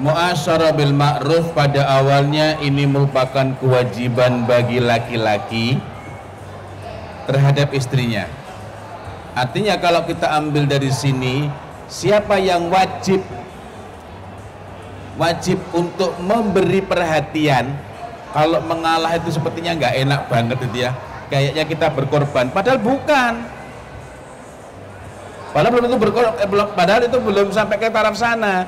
Muasyarah bil ma'ruf pada awalnya ini merupakan kewajiban bagi laki-laki terhadap istrinya. Artinya kalau kita ambil dari sini, siapa yang wajib wajib untuk memberi perhatian kalau mengalah itu sepertinya nggak enak banget itu ya. Kayaknya kita berkorban padahal bukan. Padahal belum itu berkorban eh, padahal itu belum sampai ke taraf sana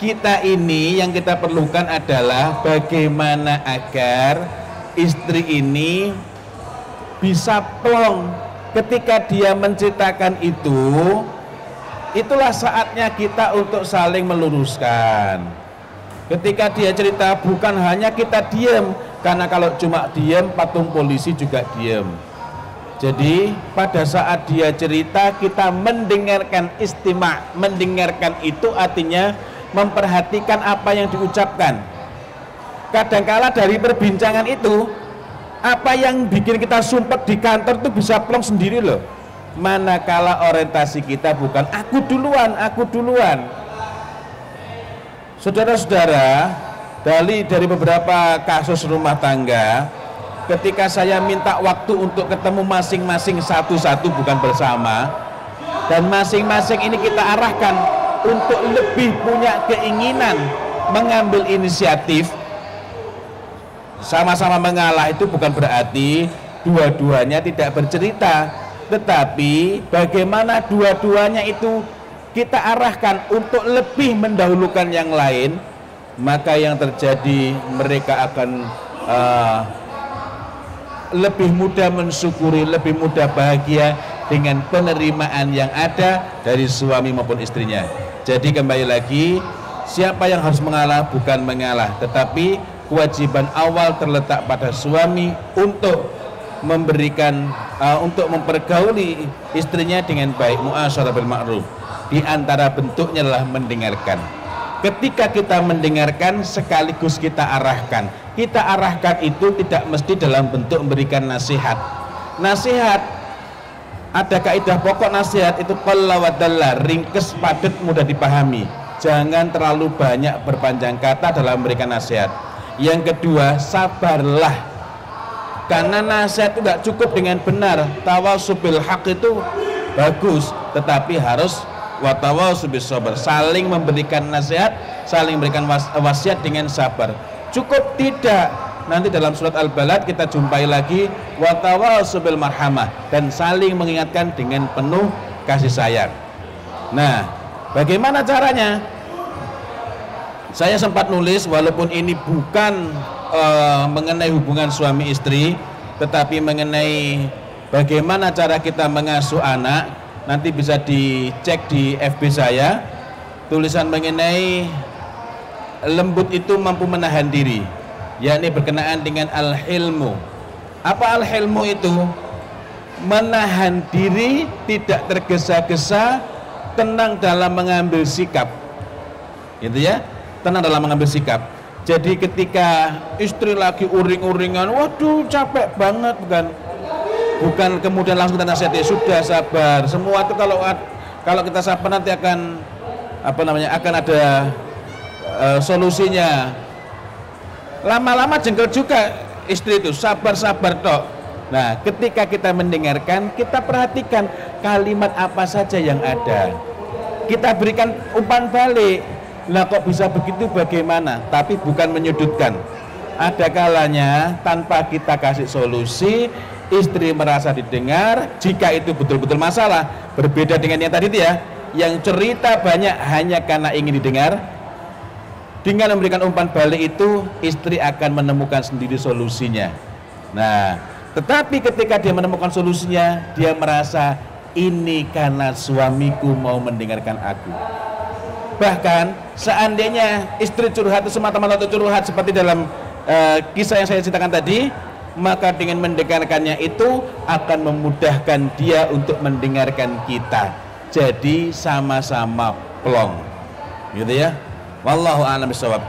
kita ini yang kita perlukan adalah bagaimana agar istri ini bisa plong. Ketika dia menceritakan itu itulah saatnya kita untuk saling meluruskan. Ketika dia cerita bukan hanya kita diam karena kalau cuma diam patung polisi juga diam jadi pada saat dia cerita kita mendengarkan istimewa mendengarkan itu artinya memperhatikan apa yang diucapkan. Kadangkala dari perbincangan itu, apa yang bikin kita sumpet di kantor itu bisa plong sendiri loh. Manakala orientasi kita bukan aku duluan, aku duluan. Saudara-saudara, dari dari beberapa kasus rumah tangga, ketika saya minta waktu untuk ketemu masing-masing satu-satu bukan bersama, dan masing-masing ini kita arahkan untuk lebih punya keinginan mengambil inisiatif. Sama-sama mengalah itu bukan berarti dua-duanya tidak bercerita tetapi bagaimana dua-duanya itu kita arahkan untuk lebih mendahulukan yang lain maka yang terjadi mereka akan uh, lebih mudah mensyukuri, lebih mudah bahagia dengan penerimaan yang ada dari suami maupun istrinya. Jadi kembali lagi, siapa yang harus mengalah bukan mengalah, tetapi kewajiban awal terletak pada suami untuk memberikan uh, untuk mempergauli istrinya dengan baik muasyarah bil ma'ruf. Di antara bentuknya adalah mendengarkan. Ketika kita mendengarkan sekaligus kita arahkan. Kita arahkan itu tidak mesti dalam bentuk memberikan nasihat. Nasihat ada kaidah pokok nasihat itu qalla ringkes padat mudah dipahami. Jangan terlalu banyak berpanjang kata dalam memberikan nasihat. Yang kedua sabarlah. Karena nasihat itu tidak cukup dengan benar. Tawasubil hak itu bagus tetapi harus watawasubil sabar saling memberikan nasihat saling memberikan wasiat dengan sabar. Cukup tidak nanti dalam surat Al-Balad kita jumpai lagi watawasubil marhamah dan saling mengingatkan dengan penuh kasih sayang. Nah, bagaimana caranya? Saya sempat nulis walaupun ini bukan uh, mengenai hubungan suami istri, tetapi mengenai bagaimana cara kita mengasuh anak. Nanti bisa dicek di FB saya. Tulisan mengenai lembut itu mampu menahan diri yakni berkenaan dengan al-hilmu. Apa al-hilmu itu? Menahan diri, tidak tergesa-gesa, tenang dalam mengambil sikap. Gitu ya? Tenang dalam mengambil sikap. Jadi ketika istri lagi uring-uringan, waduh capek banget bukan bukan kemudian langsung kita nasihati sudah sabar. Semua itu kalau kalau kita sabar nanti akan apa namanya akan ada uh, solusinya lama-lama jengkel juga istri itu. Sabar-sabar tok. Nah ketika kita mendengarkan kita perhatikan kalimat apa saja yang ada. Kita berikan umpan balik. Lah kok bisa begitu? Bagaimana? Tapi bukan menyudutkan. Ada kalanya tanpa kita kasih solusi istri merasa didengar jika itu betul-betul masalah. Berbeda dengan yang tadi itu ya. Yang cerita banyak hanya karena ingin didengar dengan memberikan umpan balik itu istri akan menemukan sendiri solusinya. Nah, tetapi ketika dia menemukan solusinya, dia merasa ini karena suamiku mau mendengarkan aku. Bahkan seandainya istri curhat itu semata-mata curhat seperti dalam uh, kisah yang saya ceritakan tadi, maka dengan mendengarkannya itu akan memudahkan dia untuk mendengarkan kita. Jadi sama-sama plong. Gitu ya. Wallahu a'lam bishawab.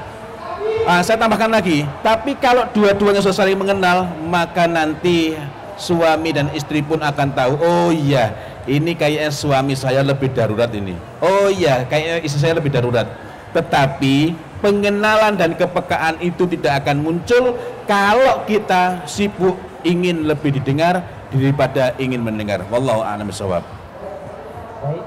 Ah, saya tambahkan lagi, tapi kalau dua-duanya sudah saling mengenal, maka nanti suami dan istri pun akan tahu, oh iya, ini kayaknya suami saya lebih darurat ini. Oh iya, kayaknya istri saya lebih darurat. tetapi pengenalan dan kepekaan itu tidak akan muncul kalau kita sibuk ingin lebih didengar daripada ingin mendengar wallahu a'lam bishawab Baik,